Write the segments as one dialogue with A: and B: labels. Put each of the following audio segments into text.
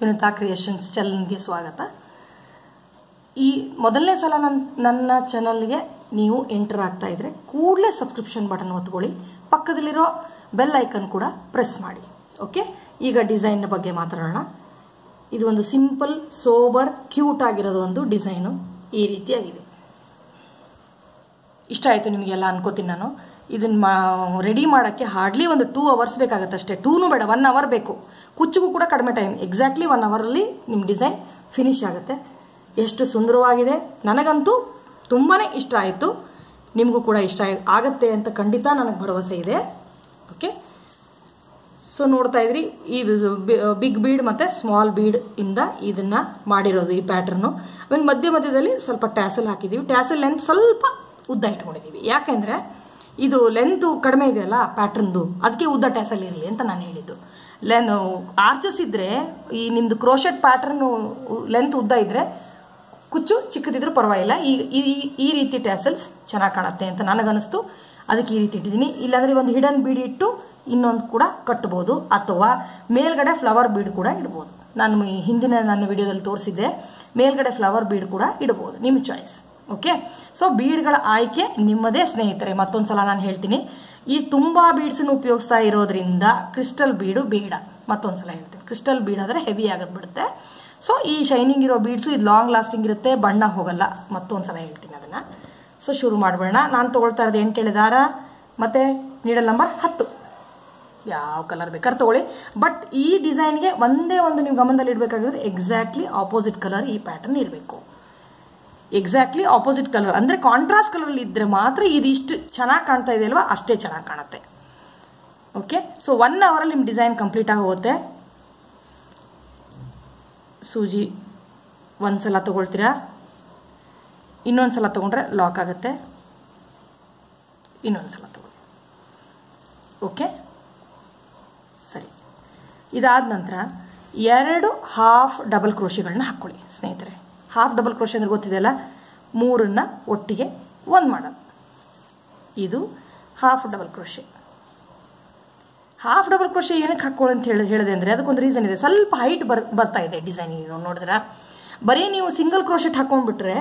A: Vinutha creations ಚಾನಲ್ಗೆ ಸ್ವಾಗತ. ಈ ಮೊದಲನೇ ಸಲ ನನ್ನ ನನ್ನ ಚಾನಲ್ಗೆ ನೀವು ಎಂಟರ್ ಆಗ್ತಾ ಇದ್ರೆ ಕೂಡಲೇ ಸಬ್ಸ್ಕ್ರಿಪ್ಷನ್ ಬಟನ್ ಒತ್ಕೊಳ್ಳಿ. ಪಕ್ಕದಲ್ಲಿರೋ ಬೆಲ್ ಐಕನ್ ಕೂಡ ಪ್ರೆಸ್ ಮಾಡಿ. ಓಕೆ? ಈಗ ಡಿಸೈನ್ ಬಗ್ಗೆ ಮಾತಾಡೋಣ. ಇದು ಒಂದು ಸಿಂಪಲ್, ಸೋಬರ್, ಕ್ಯೂಟ್ ಆಗಿರೋದು ಒಂದು ಡಿಸೈನು ಈ ರೀತಿಯಾಗಿದೆ. ಇಷ್ಟ ಆಯಿತು ನಿಮಗೆಲ್ಲ ಅನ್ಕೋತೀನಿ ನಾನು. ಇದನ್ನ ಮಾ ರೆಡಿ ಮಾಡೋಕ್ಕೆ ಹಾರ್ಡ್ಲಿ ಒಂದು ಟೂ ಅವರ್ಸ್ ಬೇಕಾಗುತ್ತೆ ಅಷ್ಟೇ. ಟೂನು ಬೇಡ ಒನ್ ಅವರ್ ಬೇಕು. ಕುಚ್ಚಿಗೂ ಕೂಡ ಕಡಿಮೆ ಟೈಮ್ ಎಕ್ಸಾಕ್ಟ್ಲಿ ಒನ್ ಅವರಲ್ಲಿ ನಿಮ್ಮ ಡಿಸೈನ್ ಫಿನಿಶ್ ಆಗುತ್ತೆ. ಎಷ್ಟು ಸುಂದರವಾಗಿದೆ. ನನಗಂತೂ ತುಂಬಾ ಇಷ್ಟ ಆಯಿತು. ನಿಮಗೂ ಕೂಡ ಇಷ್ಟ ಆಗುತ್ತೆ ಅಂತ ಖಂಡಿತ ನನಗೆ ಭರವಸೆ ಇದೆ. ಓಕೆ ಸೊ ನೋಡ್ತಾ ಇದ್ರಿ, ಈ ಬಿಗ್ ಬೀಡ್ ಮತ್ತು ಸ್ಮಾಲ್ ಬೀಡ್ ಇಂದ ಇದನ್ನ ಮಾಡಿರೋದು ಈ ಪ್ಯಾಟ್ರನ್ನು ಆಮೇಲೆ ಮಧ್ಯ ಮಧ್ಯದಲ್ಲಿ ಸ್ವಲ್ಪ ಟ್ಯಾಸಲ್ ಹಾಕಿದ್ದೀವಿ ಟ್ಯಾಸಲ್ ಲೆಂತ್ ಸ್ವಲ್ಪ ಉದ್ದ ಇಟ್ಕೊಂಡಿದ್ದೀವಿ ಯಾಕೆಂದರೆ ಇದು ಲೆಂತ್ ಕಡಿಮೆ ಇದೆಯಲ್ಲ ಪ್ಯಾಟ್ರನ್ದು ಅದಕ್ಕೆ ಉದ್ದ ಟ್ಯಾಸಲ್ ಇರಲಿ ಅಂತ ನಾನು ಹೇಳಿದ್ದು. ಲೆನ್ ಆರ್ಚಸ್ ಇದ್ದರೆ ಈ ನಿಮ್ಮದು ಕ್ರೋಶೆಟ್ ಪ್ಯಾಟ್ರನ್ನು ಲೆಂತ್ ಉದ್ದ ಇದ್ದರೆ ಕುಚ್ಚು ಚಿಕ್ಕದಿದ್ರೂ ಪರವಾಗಿಲ್ಲ. ಈ, ಈ- ರೀತಿ ಟ್ಯಾಸಲ್ಸ್ ಚೆನ್ನಾಗಿ ಕಾಣುತ್ತೆ ಅಂತ ನನಗನ್ನಿಸ್ತು. ಅದಕ್ಕೆ ಈ ರೀತಿ ಇಟ್ಟಿದ್ದೀನಿ. ಇಲ್ಲಾಂದರೆ ಒಂದು ಹಿಡನ್ ಬೀಡ್ ಇಟ್ಟು ಇನ್ನೊಂದು ಕೂಡ ಕಟ್ಟಬಹುದು ಅಥವಾ ಮೇಲ್ಗಡೆ ಫ್ಲವರ್ ಬೀಡ್ ಕೂಡ ಇಡ್ಬೋದು. ನಾನು ಹಿಂದಿನ ನನ್ನ ವಿಡಿಯೋದಲ್ಲಿ ತೋರಿಸಿದ್ದೆ. ಮೇಲ್ಗಡೆ ಫ್ಲವರ್ ಬೀಡ್ ಕೂಡ ಇಡ್ಬೋದು. ನಿಮ್ಮ ಚಾಯ್ಸ್ ಓಕೆ ಸೊ ಬೀಡ್ಗಳ ಆಯ್ಕೆ ನಿಮ್ಮದೇ ಸ್ನೇಹಿತರೆ ಮತ್ತೊಂದು ಸಲ ನಾನು ಹೇಳ್ತೀನಿ. ಈ ತುಂಬ ಬೀಡ್ಸನ್ನು ಉಪಯೋಗಿಸ್ತಾ ಇರೋದ್ರಿಂದ ಕ್ರಿಸ್ಟಲ್ ಬೀಡು ಬೇಡ. ಮತ್ತೊಂದು ಸಲ ಹೇಳ್ತೀನಿ. ಕ್ರಿಸ್ಟಲ್ ಬೀಡ್ ಆದರೆ ಹೆವಿ ಆಗೋದು ಬಿಡುತ್ತೆ. ಸೊ ಈ ಶೈನಿಂಗ್ ಇರೋ ಬೀಡ್ಸು ಇದು ಲಾಂಗ್ ಲಾಸ್ಟಿಂಗ್ ಇರುತ್ತೆ, ಬಣ್ಣ ಹೋಗಲ್ಲ. ಮತ್ತೊಂದು ಸಲ ಹೇಳ್ತೀನಿ ಅದನ್ನು. ಸೊ ಶುರು ಮಾಡಬೇಡ ನಾನು ತೊಗೊಳ್ತಾ ಇರೋದು ಎಂಟು ಹೇಳಿದಾರ ದಾರ ಮತ್ತು ನೀಡಲ್ ನಂಬರ್ ಹತ್ತು. ಯಾವ ಕಲರ್ ಬೇಕಾದ್ರೆ ತೊಗೊಳ್ಳಿ. ಬಟ್ ಈ ಡಿಸೈನ್ಗೆ ಒಂದೇ ಒಂದು ನೀವು ಗಮನದಲ್ಲಿ ಇಡಬೇಕಾಗಿದ್ರೆ ಎಕ್ಸಾಕ್ಟ್ಲಿ ಆಪೋಸಿಟ್ ಕಲರ್ ಈ ಪ್ಯಾಟರ್ನ್ ಇರಬೇಕು. ಎಕ್ಸಾಕ್ಟ್ಲಿ ಆಪೋಸಿಟ್ ಕಲರ್ ಅಂದರೆ ಕಾಂಟ್ರಾಸ್ಟ್ ಕಲರಲ್ಲಿ ಇದ್ದರೆ ಮಾತ್ರ ಇದು ಇಷ್ಟು ಚೆನ್ನಾಗಿ ಕಾಣ್ತಾ ಇದೆ ಅಲ್ವಾ? ಅಷ್ಟೇ ಚೆನ್ನಾಗಿ ಕಾಣುತ್ತೆ. ಓಕೆ ಸೊ ಒನ್ ಅವರಲ್ಲಿ ನಿಮ್ಮ ಡಿಸೈನ್ ಕಂಪ್ಲೀಟ್ ಆಗಿ ಹೋಗುತ್ತೆ. ಸೂಜಿ ಒಂದು ಸಲ ತೊಗೊಳ್ತೀರಾ? ಇನ್ನೊಂದು ಸಲ ತೊಗೊಂಡ್ರೆ ಲಾಕ್ ಆಗುತ್ತೆ. ಇನ್ನೊಂದು ಸಲ ತೊಗೊಳ್ಳಿ. ಓಕೆ ಸರಿ. ಇದಾದ ನಂತರ ಎರಡು ಹಾಫ್ ಡಬಲ್ ಕ್ರೋಶಿಗಳನ್ನ ಹಾಕ್ಕೊಳ್ಳಿ ಸ್ನೇಹಿತರೆ. ಹಾಫ್ ಡಬಲ್ ಕ್ರೋಶಿ ಅಂದ್ರೆ ಗೊತ್ತಿದೆಯಲ್ಲ? ಮೂರನ್ನು ಒಟ್ಟಿಗೆ ಒಂದು ಮಾಡೋದು ಇದು half double crochet half double crochet ಏನಕ್ಕೆ ಹಾಕ್ಕೊಳ್ಳಿ ಅಂತ ಹೇಳಿ, ಹೇಳಿದೆ ಅಂದರೆ ಅದಕ್ಕೊಂದು ರೀಸನ್ ಇದೆ. ಸ್ವಲ್ಪ ಹೈಟ್ ಬರ್, ಬರ್ತಾ ಇದೆ ಡಿಸೈನ್ ನೀವು ನೋಡಿದ್ರ? ಬರೀ ನೀವು ಸಿಂಗಲ್ ಕ್ರೋಶೆಟ್ ಹಾಕೊಂಡ್ಬಿಟ್ರೆ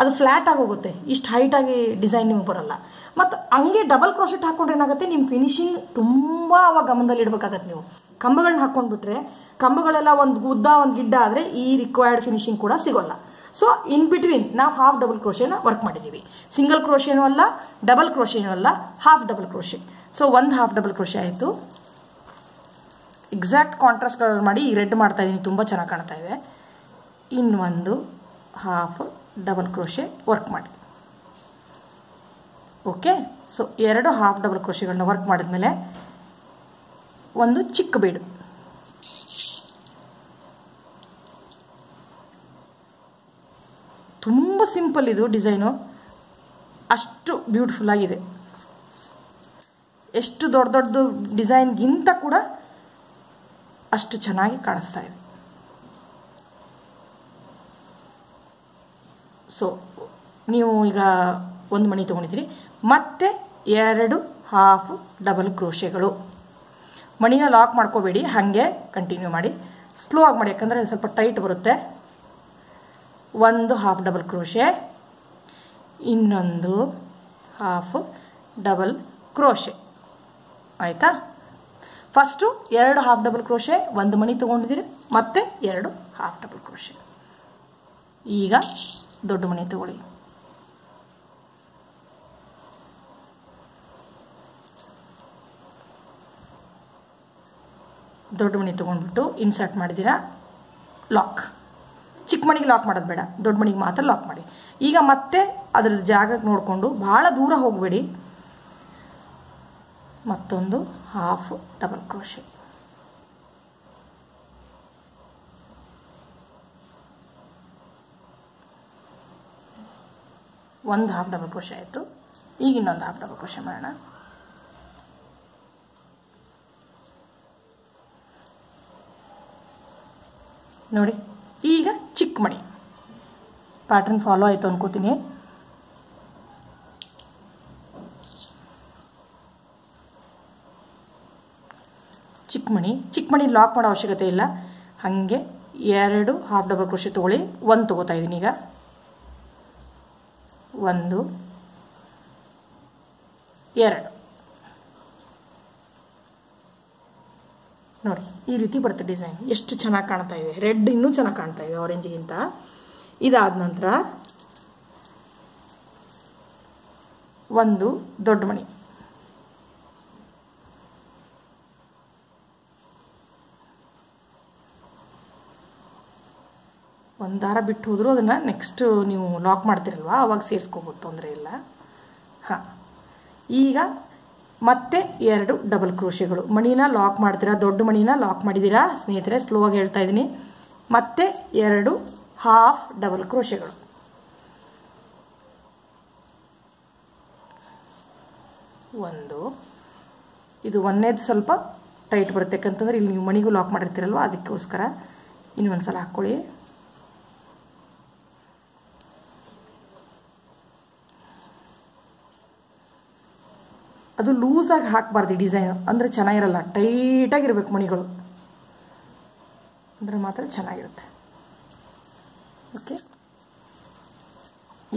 A: ಅದು ಫ್ಲ್ಯಾಟ್ ಆಗೋಗುತ್ತೆ ಇಷ್ಟು ಹೈಟ್ ಆಗಿ ಡಿಸೈನ್ ನಿಮ್ಗೆ ಬರೋಲ್ಲ. ಮತ್ತು ಹಂಗೆ ಡಬಲ್ ಕ್ರೋಶೆಟ್ ಹಾಕೊಂಡ್ರೆ ಏನಾಗುತ್ತೆ? ನಿಮ್ಮ ಫಿನಿಶಿಂಗ್ ತುಂಬ ಅವಾಗ ಗಮನದಲ್ಲಿ ಇಡಬೇಕಾಗತ್ತೆ ನೀವು. ಕಂಬಗಳನ್ನ ಹಾಕ್ಕೊಂಡ್ಬಿಟ್ರೆ ಕಂಬಗಳೆಲ್ಲ ಒಂದು ಉದ್ದ, ಒಂದು ಗಿಡ್ಡ ಆದರೆ ಈ ರಿಕ್ವೈರ್ಡ್ ಫಿನಿಶಿಂಗ್ ಕೂಡ ಸಿಗೋಲ್ಲ. ಸೊ ಇನ್ ಬಿಟ್ವೀನ್ ನಾವು ಹಾಫ್ ಡಬಲ್ ಕ್ರೋಶೆನ ವರ್ಕ್ ಮಾಡಿದ್ದೀವಿ. ಸಿಂಗಲ್ ಕ್ರೋಶೆನೂ ಅಲ್ಲ ಡಬಲ್ ಕ್ರೋಶೆನೂ ಅಲ್ಲ ಹಾಫ್ ಡಬಲ್ ಕ್ರೋಶೆ ಸೊ ಒಂದು ಹಾಫ್ ಡಬಲ್ ಕ್ರೋಶೆ ಆಯಿತು. ಎಕ್ಸಾಕ್ಟ್ ಕಾಂಟ್ರಾಸ್ಟ್ ಕಲರ್ ಮಾಡಿ ಈ ರೆಡ್ ಮಾಡ್ತಾ ಇದ್ದೀನಿ ತುಂಬ ಚೆನ್ನಾಗಿ ಕಾಣ್ತಾ ಇದೆ. ಇನ್ನೊಂದು ಹಾಫ್ ಡಬಲ್ ಕ್ರೋಶೆ ವರ್ಕ್ ಮಾಡಿ. ಓಕೆ ಸೊ ಎರಡು ಹಾಫ್ ಡಬಲ್ ಕ್ರೋಶೆಗಳನ್ನ ವರ್ಕ್ ಮಾಡಿದ್ಮೇಲೆ, ಒಂದು ಚಿಕ್ಕ ಬೀಡು ತುಂಬ ಸಿಂಪಲ್ ಇದು ಡಿಸೈನು. ಅಷ್ಟು ಬ್ಯೂಟಿಫುಲ್ ಆಗಿದೆ. ಎಷ್ಟು ದೊಡ್ಡ ದೊಡ್ಡದು ಡಿಸೈನ್ಗಿಂತ ಕೂಡ ಅಷ್ಟು ಚೆನ್ನಾಗಿ ಕಾಣಿಸ್ತಾ ಇದೆ. ಸೊ ನೀವು ಈಗ ಒಂದು ಮಣಿ ತೊಗೊಂಡಿದ್ದೀರಿ. ಮತ್ತೆ ಎರಡು ಹಾಫ್ ಡಬಲ್ ಕ್ರೋಶೆಗಳು ಮಣಿನ ಲಾಕ್ ಮಾಡ್ಕೋಬೇಡಿ, ಹಾಗೆ ಕಂಟಿನ್ಯೂ ಮಾಡಿ. ಸ್ಲೋ ಆಗಿ ಮಾಡಿ, ಯಾಕಂದರೆ ಸ್ವಲ್ಪ ಟೈಟ್ ಬರುತ್ತೆ. ಒಂದು ಹಾಫ್ ಡಬಲ್ ಕ್ರೋಶೆ ಇನ್ನೊಂದು ಹಾಫ್ ಡಬಲ್ ಕ್ರೋಶೆ ಆಯಿತಾ? ಫಸ್ಟು ಎರಡು ಹಾಫ್ ಡಬಲ್ ಕ್ರೋಶೆ ಒಂದು ಮಣಿ ತೊಗೊಂಡಿದ್ದೀರಿ, ಮತ್ತೆ ಎರಡು ಹಾಫ್ ಡಬಲ್ ಕ್ರೋಶೆ ಈಗ ದೊಡ್ಡ ಮಣಿ ತಗೊಳ್ಳಿ. ದೊಡ್ಡ ಮಣಿ ತೊಗೊಂಡ್ಬಿಟ್ಟು ಇನ್ಸರ್ಟ್ ಮಾಡಿದ್ದೀರಾ? ಲಾಕ್ ಚಿಕ್ಕ ಮಣಿಗೆ ಲಾಕ್ ಮಾಡೋದು ಬೇಡ, ದೊಡ್ಡ ಮಣಿಗೆ ಮಾತ್ರ ಲಾಕ್ ಮಾಡಿ. ಈಗ ಮತ್ತೆ ಅದರ ಜಾಗಕ್ಕೆ ನೋಡಿಕೊಂಡು ಭಾಳ ದೂರ ಹೋಗಬೇಡಿ. ಮತ್ತೊಂದು ಹಾಫ್ ಡಬಲ್ ಕ್ರೋಶೆ ಒಂದು ಹಾಫ್ ಡಬಲ್ ಕ್ರೋಶೆ ಆಯಿತು. ಈಗ ಇನ್ನೊಂದು ಹಾಫ್ ಡಬಲ್ ಕ್ರೋಶೆ ಮಾಡೋಣ. ನೋಡಿ, ಈಗ ಚಿಕ್ಕ ಮಣಿ. ಪ್ಯಾಟ್ರನ್ ಫಾಲೋ ಆಯಿತು ಅನ್ಕೋತೀನಿ. ಚಿಕ್ಕ ಮಣಿ ಚಿಕ್ಕ ಮಣಿ ಲಾಕ್ ಮಾಡೋ ಅವಶ್ಯಕತೆ ಇಲ್ಲ. ಹಾಗೆ ಎರಡು ಹಾಫ್ ಡಬಲ್ ಕೃಷಿ ತೊಗೊಳ್ಳಿ. ಒಂದು ತೊಗೋತಾ ಇದ್ದೀನಿ ಈಗ. ಒಂದು. ಎರಡು. ನೋಡಿ ಈ ರೀತಿ ಬರುತ್ತೆ ಡಿಸೈನ್. ಎಷ್ಟು ಚೆನ್ನಾಗಿ ಕಾಣ್ತಾ ಇದೆ ರೆಡ್ ಇನ್ನೂ ಚೆನ್ನಾಗಿ ಕಾಣ್ತಾ ಇವೆ ಆರೆಂಜ್ಗಿಂತ ಇದಾದ ನಂತರ ಒಂದು ದೊಡ್ಡ ಮಣಿ. ಒಂದು ದಾರ ಬಿಟ್ಟು ಹೋದರೂ ಅದನ್ನು ನೆಕ್ಸ್ಟ್ ನೀವು ಲಾಕ್ ಮಾಡ್ತಿರಲ್ವಾ? ಅವಾಗ ಸೇರಿಸ್ಕೋಬೋದು ತೊಂದರೆ ಇಲ್ಲ. ಹಾಂ. ಈಗ ಮತ್ತೆ ಎರಡು ಡಬಲ್ ಕ್ರೋಶೆಗಳು ಮಣಿನ ಲಾಕ್ ಮಾಡ್ತೀರಾ? ದೊಡ್ಡ ಮಣಿನ ಲಾಕ್ ಮಾಡಿದ್ದೀರಾ ಸ್ನೇಹಿತರೆ ಸ್ಲೋ ಆಗಿ ಹೇಳ್ತಾ ಇದ್ದೀನಿ. ಮತ್ತೆ ಎರಡು ಹಾಫ್ ಡಬಲ್ ಕ್ರೋಶೆಗಳು ಒಂದು. ಇದು ಒಂದನೇದು ಸ್ವಲ್ಪ ಟೈಟ್ ಬರುತ್ತೆ. ಯಾಕಂತಂದ್ರೆ ಇಲ್ಲಿ ನೀವು ಮಣಿಗೂ ಲಾಕ್ ಮಾಡಿರ್ತೀರಲ್ವ? ಅದಕ್ಕೋಸ್ಕರ ಇನ್ನೊಂದು ಸಲ ಹಾಕ್ಕೊಳ್ಳಿ. ಅದು ಲೂಸಾಗಿ ಹಾಕಬಾರ್ದು ಡಿಸೈನು ಅಂದರೆ ಚೆನ್ನಾಗಿರಲ್ಲ. ಟೈಟಾಗಿರ್ಬೇಕು ಮಣಿಗಳು. ಅಂದರೆ ಮಾತ್ರ ಚೆನ್ನಾಗಿರುತ್ತೆ. ಓಕೆ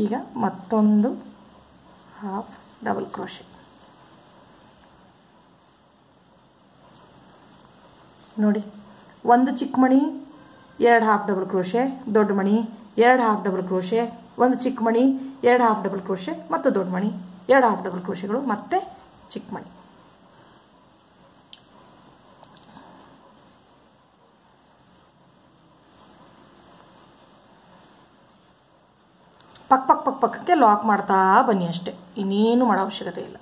A: ಈಗ ಮತ್ತೊಂದು ಹಾಫ್ ಡಬಲ್ ಕ್ರೋಶೆ ನೋಡಿ, ಒಂದು ಚಿಕ್ಕ ಮಣಿ, ಎರಡು ಹಾಫ್ ಡಬಲ್ ಕ್ರೋಶೆ ದೊಡ್ಡ ಮಣಿ, ಎರಡು ಹಾಫ್ ಡಬಲ್ ಕ್ರೋಶೆ ಒಂದು ಚಿಕ್ಕ ಮಣಿ, ಎರಡು ಹಾಫ್ ಡಬಲ್ ಕ್ರೋಶೆ ಮತ್ತು ದೊಡ್ಡ ಮಣಿ, ಎರಡು ಹಾಫ್ ಡಬಲ್ ಕ್ರೋಶೆಗಳು ಮತ್ತೆ ಚಿಕ್ಕ ಮಾಡಿ. ಪಕ್ ಪಕ್ ಪಕ್ ಪಕ್ಕಕ್ಕೆ ಲಾಕ್ ಮಾಡ್ತಾ ಬನ್ನಿ ಅಷ್ಟೇ. ಇನ್ನೇನು ಮಾಡೋ ಅವಶ್ಯಕತೆ ಇಲ್ಲ.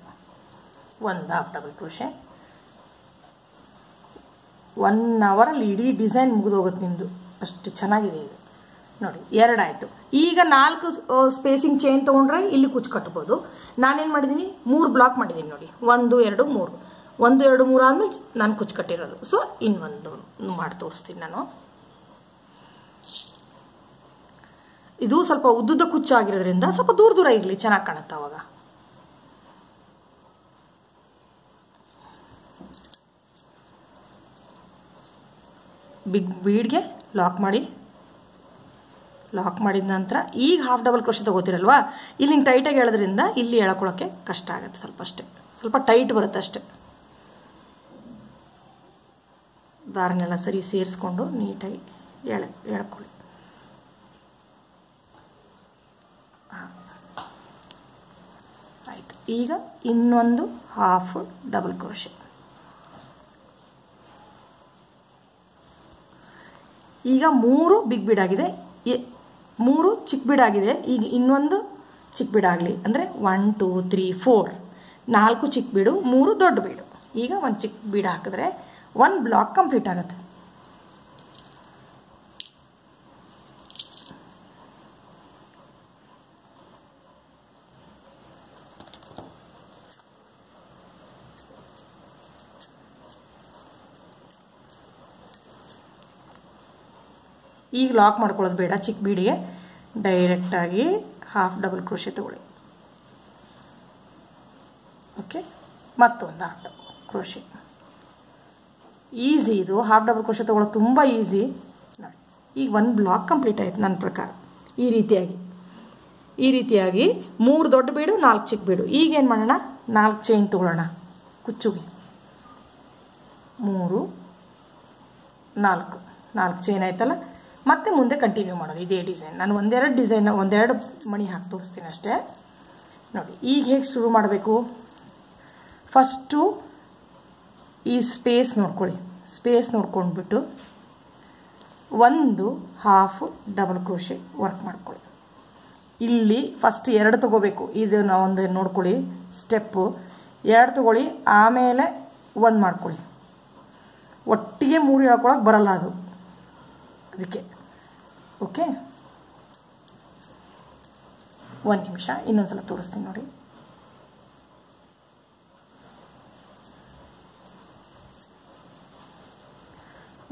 A: ಒಂದು ಹಾಫ್ ಡಬಲ್ ಕ್ರೋಶೆ ಒನ್ ಅವರಲ್ಲಿ ಇಡೀ ಡಿಸೈನ್ ಮುಗಿದೋಗುತ್ತೆ ನಿಮ್ಮದು ಅಷ್ಟು ಚೆನ್ನಾಗಿದೆ ಇದು. ನೋಡಿ ಎರಡಾಯಿತು ಈಗ ನಾಲ್ಕು ಸ್ಪೇಸಿಂಗ್ ಚೈನ್ ತೊಗೊಂಡ್ರೆ ಇಲ್ಲಿ ಕುಚ್ಚು ಕಟ್ಬೋದು. ನಾನೇನು ಮಾಡಿದ್ದೀನಿ ಮೂರು ಬ್ಲಾಕ್ ಮಾಡಿದ್ದೀನಿ ನೋಡಿ. ಒಂದು, ಎರಡು, ಮೂರು. ಒಂದು, ಎರಡು, ಮೂರು ಆದಮೇಲೆ ನಾನು ಕುಚ್ಚು ಕಟ್ಟಿರೋದು. ಸೊ ಇನ್ನೊಂದು ಮಾಡಿ ತೋರಿಸ್ತೀನಿ ನಾನು. ಇದು ಸ್ವಲ್ಪ ಉದ್ದುದ ಕುಚ್ಚು ಆಗಿರೋದ್ರಿಂದ ಸ್ವಲ್ಪ ದೂರ ದೂರ ಇರಲಿ. ಚೆನ್ನಾಗಿ ಕಾಣುತ್ತೆ ಅವಾಗ. ಬಿಗ್ ಬೀಡ್ಗೆ ಲಾಕ್ ಮಾಡಿ. ಲಾಕ್ ಮಾಡಿದ ನಂತರ ಈಗ ಹಾಫ್ ಡಬಲ್ ಕ್ರೋಶಿ ತಗೋತಿರಲ್ವಾ? ಇಲ್ಲಿ ಹಿಂಗೆ ಟೈಟಾಗಿ ಹೇಳೋದ್ರಿಂದ ಇಲ್ಲಿ ಎಳ್ಕೊಳ್ಳೋಕ್ಕೆ ಕಷ್ಟ ಆಗುತ್ತೆ ಸ್ವಲ್ಪ ಅಷ್ಟೇ. ಸ್ವಲ್ಪ ಟೈಟ್ ಬರುತ್ತೆ ಅಷ್ಟೆ. ದಾರನೆಲ್ಲ ಸರಿ ಸೇರಿಸ್ಕೊಂಡು ನೀಟಾಗಿ ಎಳೆ, ಎಳ್ಕೊಳ್ಳಿ. ಆಯಿತು. ಈಗ ಇನ್ನೊಂದು ಹಾಫ್ ಡಬಲ್ ಕ್ರೋಶೆ ಈಗ ಮೂರು ಬಿಗ್ ಬಿಡಾಗಿದೆ ಮೂರು ಚಿಕ್ಕ ಬಿಡಾಗಿದೆ ಈಗ ಇನ್ನೊಂದು ಚಿಕ್ಕ ಬೀಡ್ ಆಗಲಿ ಅಂದರೆ ಒನ್ ಟೂ ತ್ರೀ ಫೋರ್ ನಾಲ್ಕು ಚಿಕ್ಕ ಬೀಡು ಮೂರು ದೊಡ್ಡ ಬೀಡು ಈಗ ಒಂದು ಚಿಕ್ಕ ಬೀಡು ಹಾಕಿದ್ರೆ ಒಂದು ಬ್ಲಾಕ್ ಕಂಪ್ಲೀಟ್ ಆಗುತ್ತೆ. ಈಗ ಲಾಕ್ ಮಾಡ್ಕೊಳ್ಳೋದು ಬೇಡ, ಚಿಕ್ಕ ಬೀಡಿಗೆ. ಡೈರೆಕ್ಟಾಗಿ ಹಾಫ್ ಡಬಲ್ ಕ್ರೋಶೆ ತಗೊಳ್ಳಿ. ಓಕೆ ಮತ್ತೊಂದು ಹಾಫ್ ಡಬಲ್ ಕ್ರೋಶೆ ಈಸಿ ಇದು. ಹಾಫ್ ಡಬಲ್ ಕ್ರೋಶೆ ತೊಗೊಳ್ಳೋದು ತುಂಬ ಈಸಿ ಈಗ ಒಂದು ಬ್ಲಾಕ್ ಕಂಪ್ಲೀಟ್ ಆಯಿತು ನನ್ನ ಪ್ರಕಾರ. ಈ ರೀತಿಯಾಗಿ. ಈ ರೀತಿಯಾಗಿ ಮೂರು ದೊಡ್ಡ ಬೀಡು, ನಾಲ್ಕು ಚಿಕ್ಕ ಬೀಡು. ಈಗ ಏನು ಮಾಡೋಣ? ನಾಲ್ಕು ಚೈನ್ ತೊಗೊಳ್ಳೋಣ. ಕುಚ್ಚುಗೆ. ಮೂರು, ನಾಲ್ಕು. ನಾಲ್ಕು ಚೈನ್ ಆಯ್ತಲ್ಲ? ಮತ್ತೆ ಮುಂದೆ ಕಂಟಿನ್ಯೂ ಮಾಡೋದು, ಇದೇ ಡಿಸೈನ್ ನಾನು ಒಂದೆರಡು ಡಿಸೈನ್ ಒಂದೆರಡು ಮಣಿ ಹಾಕಿ ತೋರಿಸ್ತೀನಿ ಅಷ್ಟೇ. ನೋಡಿ, ಈಗ ಹೇಗೆ ಶುರು ಮಾಡಬೇಕು? ಫಸ್ಟು ಈ ಸ್ಪೇಸ್ ನೋಡ್ಕೊಳ್ಳಿ. ಸ್ಪೇಸ್ ನೋಡ್ಕೊಂಡ್ಬಿಟ್ಟು ಒಂದು ಹಾಫ್ ಡಬಲ್ ಕ್ರೋಶೆ ವರ್ಕ್ ಮಾಡ್ಕೊಳ್ಳಿ. ಇಲ್ಲಿ ಫಸ್ಟ್ ಎರಡು ತಗೋಬೇಕು. ಇದು ಒಂದು ನೋಡ್ಕೊಳ್ಳಿ ಸ್ಟೆಪ್ಪು ಎರಡು ತಗೊಳ್ಳಿ, ಆಮೇಲೆ ಒಂದು ಮಾಡ್ಕೊಳ್ಳಿ. ಒಟ್ಟಿಗೆ ಮೂರು ಹೇಳ್ಕೊಳಕ್ಕೆ ಬರಲ್ಲ ಅದು. ಅದಕ್ಕೆ ಓಕೆ ಒಂದು ನಿಮಿಷ ಇನ್ನೊಂದು ಸಲ ತೋರಿಸ್ತೀನಿ ನೋಡಿ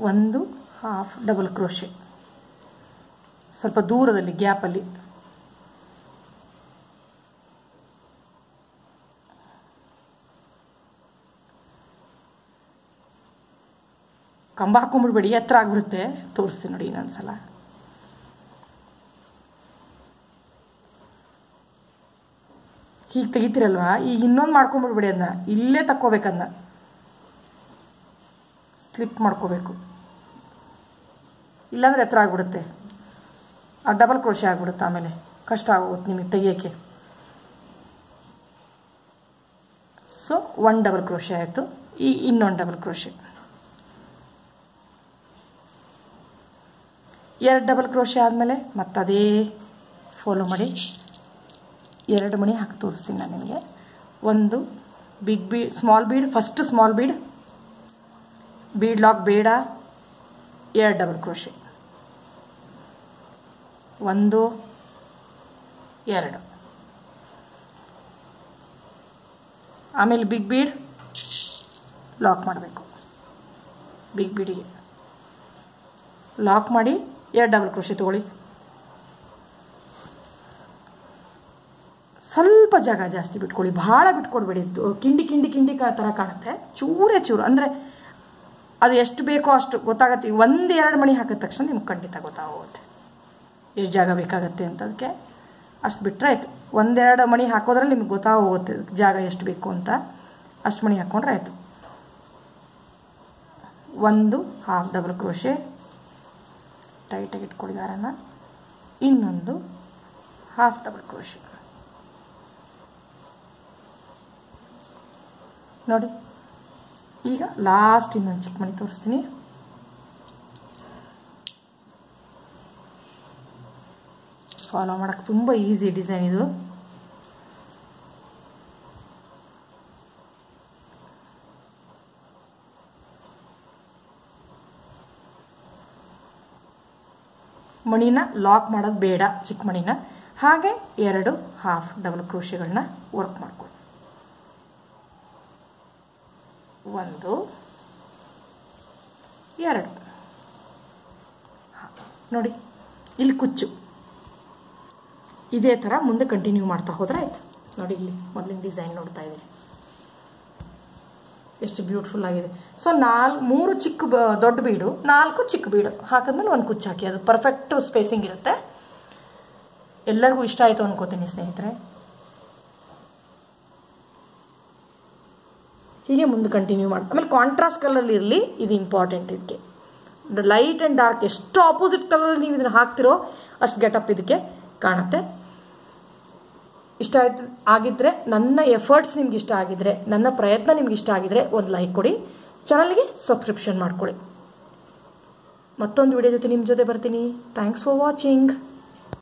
A: ಒಂದು ಹಾಫ್ ಡಬಲ್ ಕ್ರೋಶೆ ಸ್ವಲ್ಪ ದೂರದಲ್ಲಿ ಗ್ಯಾಪಲ್ಲಿ ಕಂಬ ಹಾಕೊಂಡ್ಬಿಡ್ಬೇಡಿ ಎತ್ತರ ಆಗ್ಬಿಡುತ್ತೆ ತೋರಿಸ್ತೀನಿ ನೋಡಿ ಇನ್ನೊಂದ್ಸಲ ಹೀಗೆ ತೆಗಿತೀರಲ್ವ? ಈಗ ಇನ್ನೊಂದು ಮಾಡ್ಕೊಂಬಿಡ್ಬೇಡಿ ಅದನ್ನ ಇಲ್ಲೇ ತಕ್ಕೋಬೇಕನ್ನ ಸ್ಲಿಪ್ ಮಾಡ್ಕೋಬೇಕು. ಇಲ್ಲಾಂದರೆ ಎತ್ತರ ಆಗ್ಬಿಡುತ್ತೆ. ಆ ಡಬಲ್ ಕ್ರೋಶೆ ಆಗ್ಬಿಡುತ್ತೆ ಆಮೇಲೆ. ಕಷ್ಟ ಆಗುತ್ತೆ ನಿಮಗೆ ತೆಗಿಯೋಕ್ಕೆ. ಸೊ ಒನ್ ಡಬಲ್ ಕ್ರೋಶೆ ಆಯಿತು. ಈ ಇನ್ನೊಂದು ಡಬಲ್ ಕ್ರೋಶೆ ಎರಡು ಡಬಲ್ ಕ್ರೋಶೆ ಆದಮೇಲೆ ಮತ್ತೆ ಅದೇ ಫಾಲೋ ಮಾಡಿ. ಎರಡು ಮಣಿ ಹಾಕಿ ತೋರಿಸ್ತೀನಿ ನಾನು ನಿಮಗೆ. ಒಂದು big bead small bead first small bead bead lock ಬೇಡ, ಎರಡು ಡಬಲ್ ಕ್ರೋಶೆ ಒಂದು, ಎರಡು. ಆಮೇಲೆ ಬಿಗ್ ಬೀಡ್ ಲಾಕ್ ಮಾಡಬೇಕು. ಬಿಗ್ ಬೀಡಿಗೆ ಲಾಕ್ ಮಾಡಿ ಎರಡು ಡಬಲ್ ಕ್ರೋಶೆ ತೊಗೊಳ್ಳಿ. ಸ್ವಲ್ಪ ಜಾಗ ಜಾಸ್ತಿ ಬಿಟ್ಕೊಳ್ಳಿ ಭಾಳ ಬಿಟ್ಕೊಡ್ಬೇಡಿ. ಕಿಂಡಿ ಕಿಂಡಿ ಕಿಂಡಿ ಥರ ಕಾಣುತ್ತೆ. ಚೂರೇ ಚೂರು. ಅಂದರೆ ಅದು ಎಷ್ಟು ಬೇಕೋ ಅಷ್ಟು ಗೊತ್ತಾಗತ್ತೆ. ಒಂದು ಎರಡು ಮಣಿ ಹಾಕಿದ ತಕ್ಷಣ ನಿಮ್ಗೆ ಖಂಡಿತ ಗೊತ್ತಾಗುತ್ತೆ. ಎಷ್ಟು ಜಾಗ ಬೇಕಾಗತ್ತೆ ಅಂತ ಅದಕ್ಕೆ ಅಷ್ಟು ಬಿಟ್ಟರೆ ಆಯಿತು. ಒಂದೆರಡು ಮಣಿ ಹಾಕೋದ್ರಲ್ಲಿ ನಿಮ್ಗೆ ಗೊತ್ತಾಗೋಗುತ್ತೆ ಜಾಗ ಎಷ್ಟು ಬೇಕು ಅಂತ. ಅಷ್ಟು ಮಣಿ ಹಾಕ್ಕೊಂಡ್ರೆ ಆಯಿತು. ಒಂದು ಹಾಫ್ ಡಬಲ್ ಕ್ರೋಶೆ ಟೈಟಾಗಿ ಇಟ್ಕೊಳ್ಳಿ ಇನ್ನೊಂದು ಹಾಫ್ ಡಬಲ್ ಕ್ರೋಶೆ ನೋಡಿ. ಈಗ ಲಾಸ್ಟ್ ಇನ್ನೊಂದು ಚಿಕ್ಕ ಮಣಿ ತೋರಿಸ್ತೀನಿ. ಫಾಲೋ ಮಾಡೋಕ್ಕೆ ತುಂಬ ಈಸಿ ಡಿಸೈನ್ ಇದು. ಮಣಿನ ಲಾಕ್ ಮಾಡೋದು ಬೇಡ ಚಿಕ್ಕ ಮಣಿನ. ಹಾಗೆ ಎರಡು ಹಾಫ್ ಡಬಲ್ ಕ್ರೋಶಿಗಳನ್ನ ವರ್ಕ್ ಮಾಡ್ಕೊಳ್ಳಿ ಒಂದು, ಎರಡು. ನೋಡಿ, ಇಲ್ಲಿ ಕುಚ್ಚು. ಇದೇ ಥರ ಮುಂದೆ ಕಂಟಿನ್ಯೂ ಮಾಡ್ತಾ ಹೋದ್ರೆ ಆಯಿತು. ನೋಡಿ ಇಲ್ಲಿ ಮೊದಲಿನ ಡಿಸೈನ್ ನೋಡ್ತಾ ಇದ್ದೀರಿ ಎಷ್ಟು ಬ್ಯೂಟಿಫುಲ್ ಆಗಿದೆ. ಸೊ ನಾಲ್, ಮೂರು ಚಿಕ್ಕ ದೊಡ್ಡ ಬೀಡು, ನಾಲ್ಕು ಚಿಕ್ಕ ಬೀಡು. ಹಾಕಿದ್ಮೇಲೆ ಒಂದು ಕುಚ್ಚು ಹಾಕಿ. ಅದು ಪರ್ಫೆಕ್ಟ್ ಸ್ಪೇಸಿಂಗ್ ಇರುತ್ತೆ. ಎಲ್ಲರಿಗೂ ಇಷ್ಟ ಆಯಿತು ಅನ್ಕೋತೀನಿ ಸ್ನೇಹಿತರೆ. ಹೀಗೆ ಮುಂದೆ ಕಂಟಿನ್ಯೂ ಮಾಡಿ ಆಮೇಲೆ ಕಾಂಟ್ರಾಸ್ಟ್ ಕಲರ್ ಇರಲಿ, ಇದು ಇಂಪಾರ್ಟೆಂಟ್ ಇದಕ್ಕೆ. ಲೈಟ್ ಆ್ಯಂಡ್ ಡಾರ್ಕ್ ಎಷ್ಟು ಆಪೋಸಿಟ್ ಕಲರ್ ನೀವು ಇದನ್ನು ಹಾಕ್ತಿರೋ ಅಷ್ಟು ಗೆಟಪ್ ಇದಕ್ಕೆ ಕಾಣುತ್ತೆ. ಇಷ್ಟ ಆಯ್ತು ಆಗಿದ್ದರೆ ನನ್ನ ಎಫರ್ಟ್ಸ್ ನಿಮ್ಗೆ ಇಷ್ಟ ಆಗಿದ್ರೆ, ನನ್ನ ಪ್ರಯತ್ನ ನಿಮ್ಗೆ ಇಷ್ಟ ಆಗಿದ್ರೆ ಒಂದು ಲೈಕ್ ಕೊಡಿ. ಚಾನಲ್ಗೆ ಸಬ್ಸ್ಕ್ರಿಪ್ಷನ್ ಮಾಡ್ಕೊಳ್ಳಿ. ಮತ್ತೊಂದು ವಿಡಿಯೋ ಜೊತೆ ನಿಮ್ಮ ಜೊತೆ ಬರ್ತೀನಿ. Thanks for watching